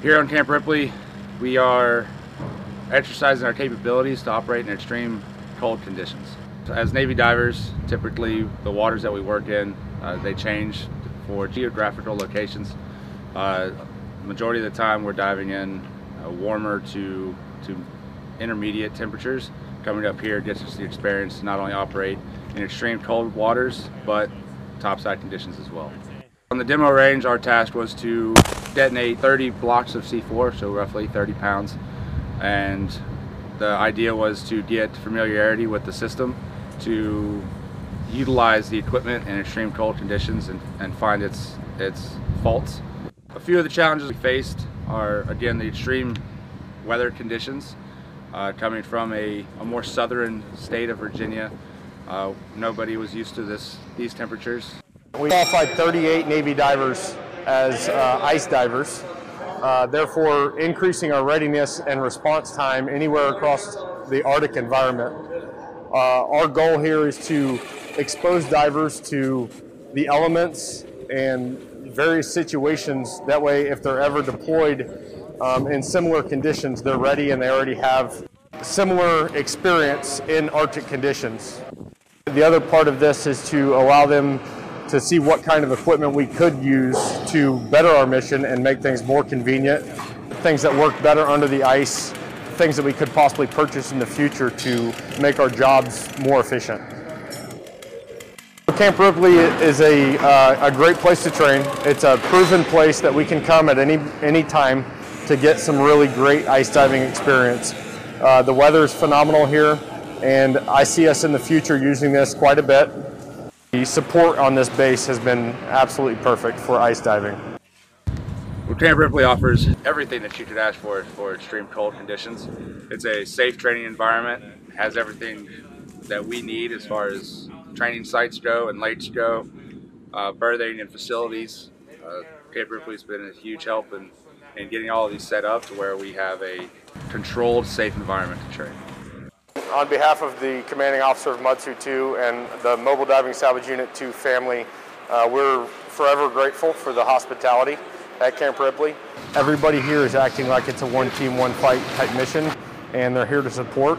Here on Camp Ripley, we are exercising our capabilities to operate in extreme cold conditions. As Navy divers, typically the waters that we work in, uh, they change for geographical locations. Uh, majority of the time we're diving in uh, warmer to, to intermediate temperatures. Coming up here gets us the experience to not only operate in extreme cold waters, but topside conditions as well. On the demo range, our task was to detonate 30 blocks of C4, so roughly 30 pounds, and the idea was to get familiarity with the system, to utilize the equipment in extreme cold conditions and, and find its, its faults. A few of the challenges we faced are, again, the extreme weather conditions. Uh, coming from a, a, more southern state of Virginia, uh, nobody was used to this, these temperatures. We qualified 38 Navy divers as uh, ice divers, uh, therefore increasing our readiness and response time anywhere across the Arctic environment. Uh, our goal here is to expose divers to the elements and various situations. That way, if they're ever deployed um, in similar conditions, they're ready and they already have similar experience in Arctic conditions. The other part of this is to allow them to see what kind of equipment we could use to better our mission and make things more convenient, things that work better under the ice, things that we could possibly purchase in the future to make our jobs more efficient. Camp Ripley is a, uh, a great place to train. It's a proven place that we can come at any, any time to get some really great ice diving experience. Uh, the weather is phenomenal here and I see us in the future using this quite a bit. The support on this base has been absolutely perfect for ice diving. Camp Ripley offers everything that you could ask for for extreme cold conditions. It's a safe training environment, has everything that we need as far as training sites go and lakes go, uh, berthing and facilities. Uh, Camp Ripley's been a huge help in, in getting all of these set up to where we have a controlled, safe environment to train. On behalf of the commanding officer of MDSU 2 and the Mobile Diving Salvage Unit 2 family, uh, we're forever grateful for the hospitality at Camp Ripley. Everybody here is acting like it's a one team, one fight type mission, and they're here to support.